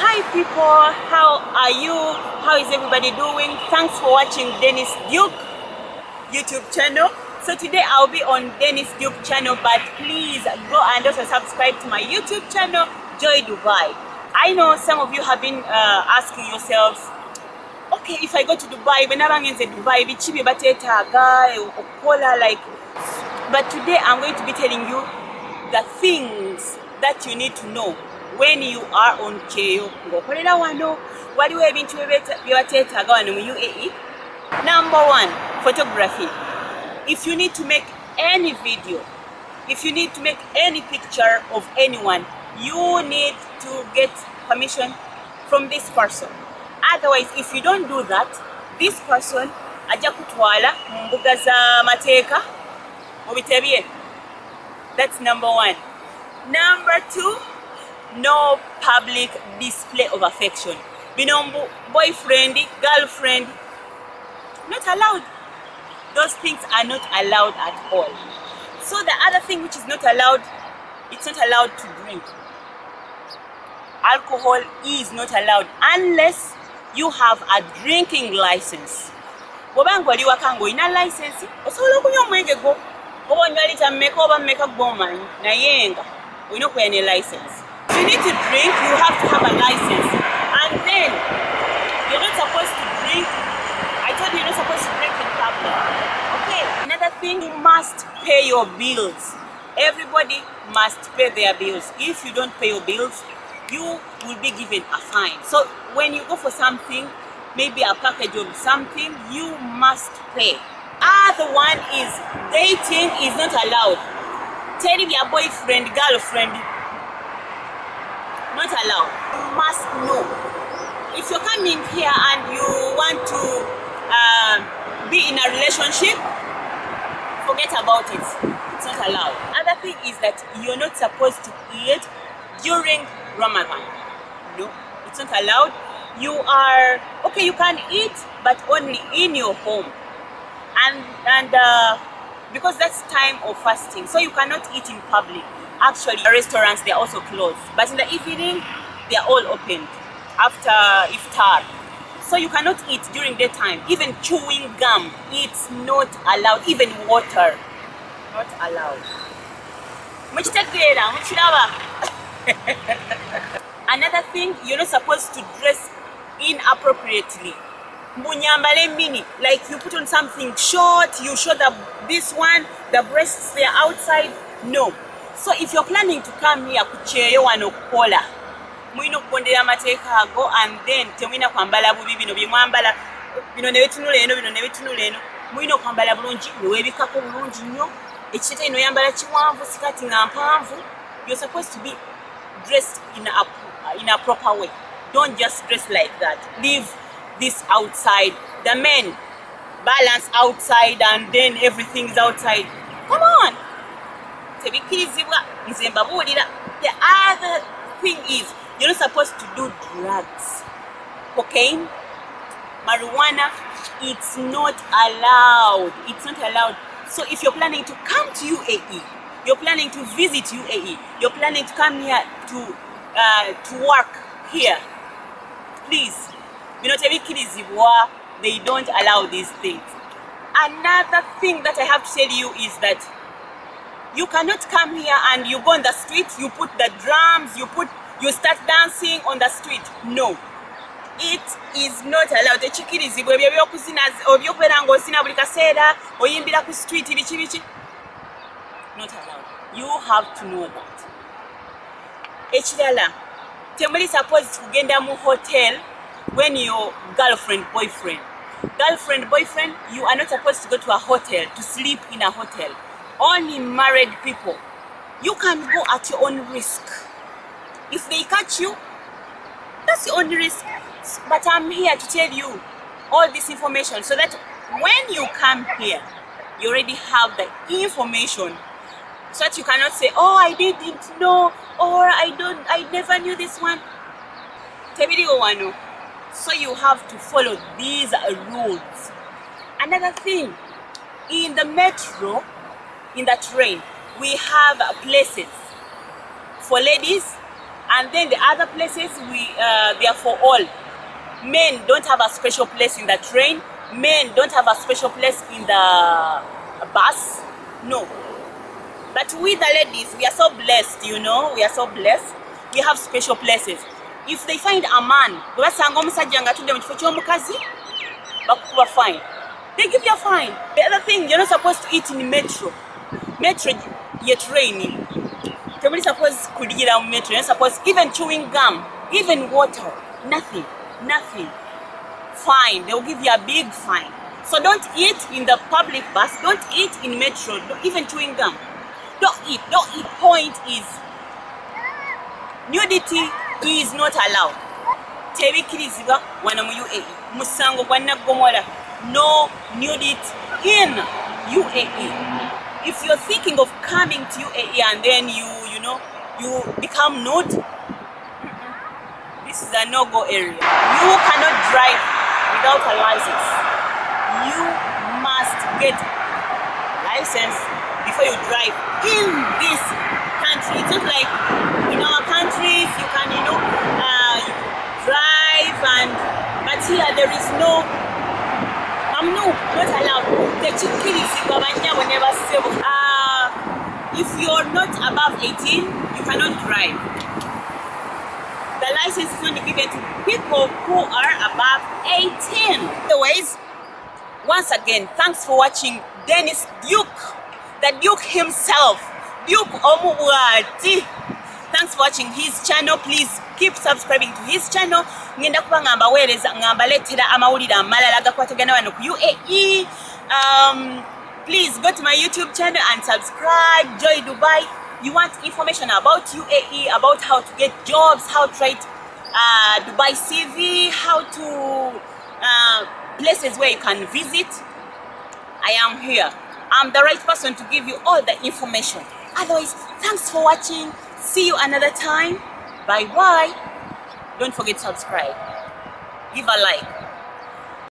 Hi people, how are you? How is everybody doing? Thanks for watching Denis Duke YouTube channel. So today I'll be on Denis Duke channel, but please go and also subscribe to my YouTube channel, Joy Dubai. I know some of you have been uh, asking yourselves, okay, if I go to Dubai, when I'm in Dubai, bye bateetaaga like but today I'm going to be telling you the things that you need to know when you are on kyeyo ng'okolera wano waliwo ebintu bye bateetaaga wano mu uae number one photography. If you need to make any video if you need to make any picture of anyone you need to get permission from this person. Otherwise if you don't do that this person ajja kutwala mbuga z'amateeka that's number one. Number two no public display of affection. Bino mbu boyfriend girlfriend not allowed. Those things are not allowed at all. So the other thing which is not allowed it's not allowed to drink. Alcohol is not allowed unless you have a drinking license. Bwoba nga oli waka ng'olina license osobola okunywa omwenge gwo oba onywa lita mmeka oba mmeka gwomanyi naye nga olina ne license you need to drink you have to have a license. And then you're not supposed to drink. I told you you're not supposed to drink in public. Okay? Another thing you must pay your bills. Everybody must pay their bills. If you don't pay your bills you will be given a fine. So when you go for something maybe a package of something you must pay. Other one is dating is not allowed. Telling your boyfriend girlfriend not allowed. You must know. If you're coming here and you want to uh, be in a relationship forget about it. It's not allowed. Other thing is that you're not supposed to eat during ramadan. No it's not allowed. You are okay you can eat but only in your home. And and uh, because that's time of fasting. So you cannot eat in public actually restaurants they're also closed. But in the evening they're all open after iftar. So you cannot eat during daytime. Even chewing gum it's not allowed. Even water not allowed. Another thing you're not supposed to dress inappropriately. Mini like you put on something short you show the this one the breasts they're outside. No so if you're planning to come here kukyeyo wano okukola mulina okugondera amateeka ago and then temulina kwambala bubi bino byemwambala bino nebitunula eno bino nebitunula eno mulina okwambala bulungi neweebikako bulungi nnyo. Ekitete ino oyambala kiwanvu sikati nga mpanvu you're supposed to be dressed in a, in a proper way. Don't just dress like that. Leave this outside. The men balance outside and then everything is outside tebikkirizibwa nze mbabuulira the other thing is you're not supposed to do drugs cocaine marijuana it's not allowed. It's not allowed. So if you're planning to come to uae you're planning to visit uae you're planning to come here to uh, to work here please bino tebikkirizibwa they don't allow these things. Another thing that i have to tell you is that you cannot come here and you go on the street you put the drums you put you start dancing on the street. No. It is not allowed. Tekikkirizibwa ebyo ebyokuzina ebyokubeera ngaozina buli kaseera oyimbira ku street biki biki. Not allowed. You have to know that. Ekirala temuli supposed kugenda mu hotel when your girlfriend boyfriend. Girlfriend boyfriend you are not supposed to go to a hotel to sleep in a hotel only married people. You can go at your own risk. If they catch you that's your own risk. But i'm here to tell you all this information so that when you come here you already have the information so that you cannot say oh i didn't know or i don't i never knew this one. So you have to follow these rules. Another thing in the metro in the train. We have places for ladies and then the other places we uh, they are for all. Men don't have a special place in the train. Men don't have a special place in the bus. No. But we the ladies we are so blessed you know. We are so blessed. We have special places. If they find a man basanga omusajja nga atudde mu kifo ky'omukazi bakukuba fine. They give you a fine. The other thing you're not supposed to eat in the metro metro ye train temuli suppose kuliira mu metro you're not supposed even chewing gum even water nothing nothing. Fine they will give you a big fine. So don't eat in the public bus. Don't eat in metro. Don't, even chewing gum. Don't eat. Don't eat. Point is nudity is not allowed. Tebikkirizibwa wano mu uae eh, musango gwa naggomola no nudity in uae if you're thinking of coming to uae and then you you know you become nude this is a no-go area. You cannot drive without a license. You must get license before you drive in this country it's not like in our countries you can you know uh, drive and but here there is no I'm no not allowed tekikkirizibwa bannyabo ne bassebo uh, if you're not above 18 you cannot drive. The license is only given to people who are above 18 anyways once again thanks for watching denis duke the duke himself duke omubwati thanks for watching his channel. Please keep subscribing to his channel. Ngenda kuba nga mbaweereza nga mbaleetera amawulire amalala agakwatagana wano uae um, go to my youtube channel and subscribe joy dubai you want information about uae about how to get jobs how to write uh, dubai cv how to uh, places where you can visit I am here. I'm the right person to give you all the information. Otherwise, thanks for watching. See you another time. Bye bye. Don't forget to subscribe. Give a like.